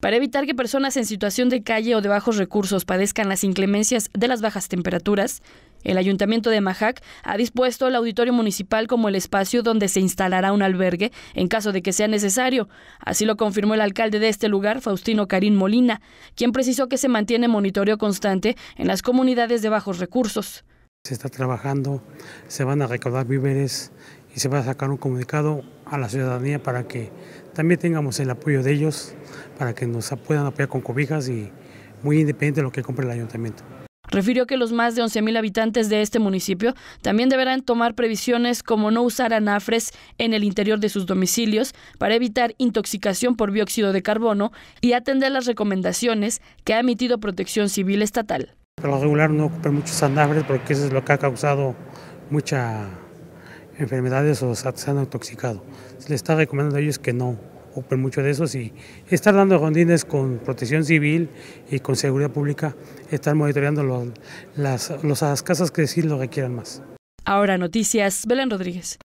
Para evitar que personas en situación de calle o de bajos recursos padezcan las inclemencias de las bajas temperaturas, el Ayuntamiento de Majac ha dispuesto el auditorio municipal como el espacio donde se instalará un albergue en caso de que sea necesario. Así lo confirmó el alcalde de este lugar, Faustino Karim Molina, quien precisó que se mantiene monitoreo constante en las comunidades de bajos recursos. Se está trabajando, se van a recaudar víveres y se va a sacar un comunicado a la ciudadanía para que también tengamos el apoyo de ellos, para que nos puedan apoyar con cobijas y muy independiente de lo que compre el ayuntamiento. Refirió que los más de 11.000 habitantes de este municipio también deberán tomar previsiones como no usar anafres en el interior de sus domicilios para evitar intoxicación por dióxido de carbono y atender las recomendaciones que ha emitido Protección Civil Estatal. Por lo regular no ocupen muchos anafres porque eso es lo que ha causado muchas enfermedades o se han intoxicado. Se les está recomendando a ellos que no ocupen mucho de esos y estar dando rondines con protección civil y con seguridad pública, estar monitoreando los, las, las casas que sí lo requieran más. Ahora noticias, Belén Rodríguez.